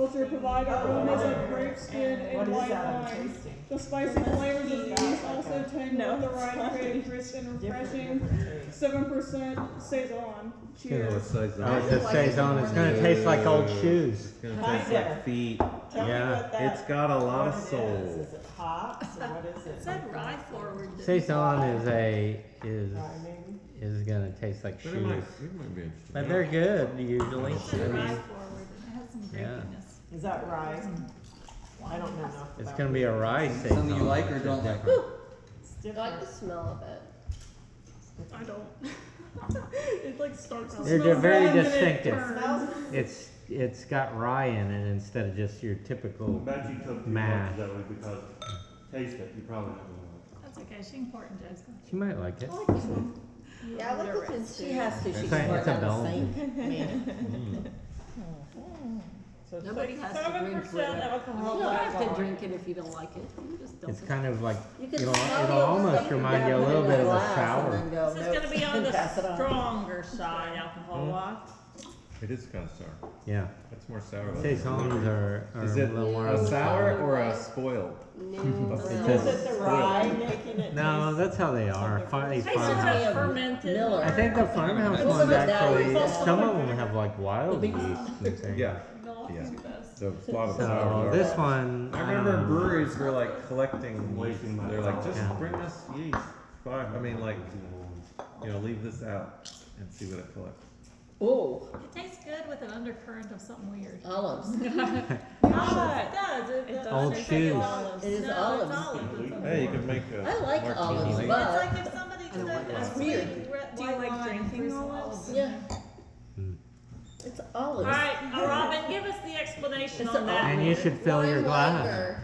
culture provide aromas of grape skin and white that wine. The spicy flavors of the yeast also tend No, with the it's rye fine. creating crisp and refreshing. Seven percent saison. Cheers. What's size Oh, on it it? just says on, it's gonna taste like old shoes. It's gonna taste like feet. Tell Yeah. It's got a lot of what it is. soul. Is it hops or what is it? It said rye forward. Saison is a, is, is gonna taste like But it might, shoes. it might be interesting. But they're good usually. It said I rye mean, forward, and it has some Yeah. grapiness. Is that rye? I don't know enough It's about gonna be a rye saison. Something you like or which is don't like? different. It's I like the smell of it. I don't. it like starts. to They're smell di- very bad and then it distinctive. turns. Smells It's, it's got rye in it instead of just your typical, Bet you took too Mash. much that way because taste it, you probably not gonna That's okay, she can pour it in Joe's glass. she might like it. I like this. Yeah, I like Whatever this one it too. She has to, It's she's a- right it's a down the Belgian. sink. Mm. So Nobody has to Seven drink with percent it. alcohol. You don't by have to volume. drink it if you don't like it. You just don't. It's kind of like, You can it'll, smell it'll the almost flavor remind you a little bit of a a sour. go, This is gonna be on the stronger side alcohol Hmm. wise. It is kind of sour. Yeah. It's more sour. than- Saisons are, are Is a it little more. a the sour sour. or a spoiled? No. It's Is it the rye making it? No, taste- that's how they are. Fi- Tastes farmhouse. like fermented. Miller. I think the farmhouse It's ones like that, actually, yeah. some of them have like wild yeast big- and things. Yeah. No, Yeah. best. So a lot of So sour. this one, I I remember don't know. breweries were like collecting. Wasting my They're like, just Yeah. bring us yeast. Five. I mean, like, you know, leave this out and see what it collects. Oh, It tastes good with an undercurrent of something weird. olives. Yes, it does. It, It does. Old undercurrent shoes. is olives. It is No, it's olives. olives. It's Hey, you can make a. I like martini. olives, It's but- like if somebody I took like a olives. sweet Weird. red Do you white like wine and drinking threw some olives? olives in Yeah. there. It's All olives. right, now Robin, give us the explanation It's on a- that. And you should fill your Lime glass. lager.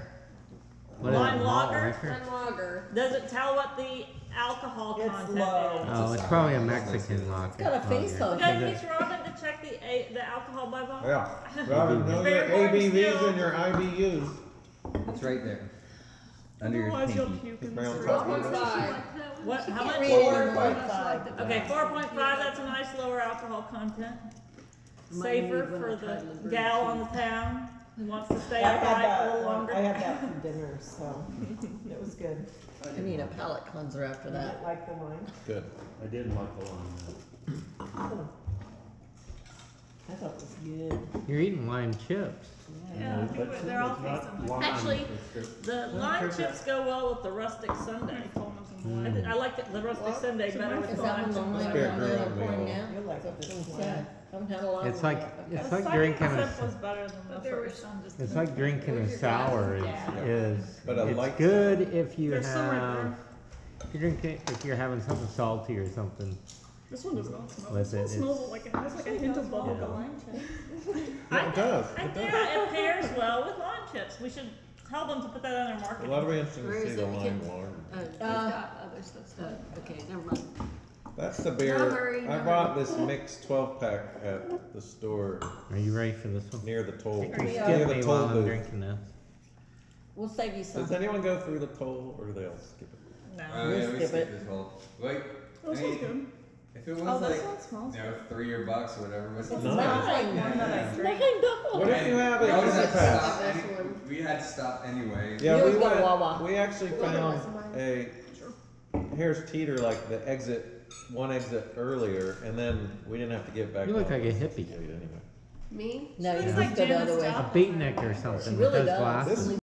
What is it, Lime malt lager? liquor? Lime lager. Does it tell what the alcohol It's content low. is? Oh, it's probably a Mexican lager. It's got a oh, face on Okay, Is it- teach Robin to check the a, the alcohol by volume. Yeah. Robin, know Very your ABVs and your IBUs. It's right there. Under your Otherwise you'll pinky. puke in Brown the top. street. Four point five. What, how much? read it Four anymore. point Four five. point five. Okay, four point five, that's a nice lower alcohol content. Safer for the gal on the town who wants to stay I up had late a that, little I had that for dinner, so it was good. I need a palate cleanser after I that. didn't like the wine. Good. I didn't like the lime. Hmm. I thought it was good. You're eating lime chips. Yeah, I think But they're all tasting like. lime, Actually, the lime chips go well with the rustic sundae. I, mm. thi- I like the, the rustic sundae better with Is the that lime one the chips. one Spirit down Grill there and pouring meal. Now? You'll That's this what one. it. Haven't had a lot It's like, it's like drinking a, sip was better than the There was first one. Just it's like drinking a sour is, is, But I it's good if you There's some right have, if you're drinking, if you're having something salty or something. This one does not smell. With This one it, smells like it has like a hint of bubble Yeah. gum. Yeah, it does. I It think does. it pairs well with lime chips. We should tell them to put that on their marketing. Well, that'll be interesting Where to see is the it? We lime can- lager. Uh, we've Uh, got other stuff. Uh, Okay, never mind. That's the Not beer. hurry, I bought this mixed 12 pack at the store Are you ready for this one? near the toll. You We Near are. skip the me toll while I'm booth. drinking this. We'll save you some. Does anyone go through the toll or do they all skip it? No. Oh, yeah, we skip skipped it. this whole. Wait, Oh, This I one's good. if it was Oh, this like, one smells you know, three or bucks or whatever, what's the It's Nice. nine. Yeah. Nine Nine What if you have We a always had to pass? stop This. We had to stop anyway. Yeah, We we always go to went, we actually We found a Harris Teeter, like the exit, one exit earlier, and then we didn't have to get back. You look on like a hippie. street Anyway. Me? No, you Looks just like go the Janet's other way. job. A beatnik or something with really those does. glasses. This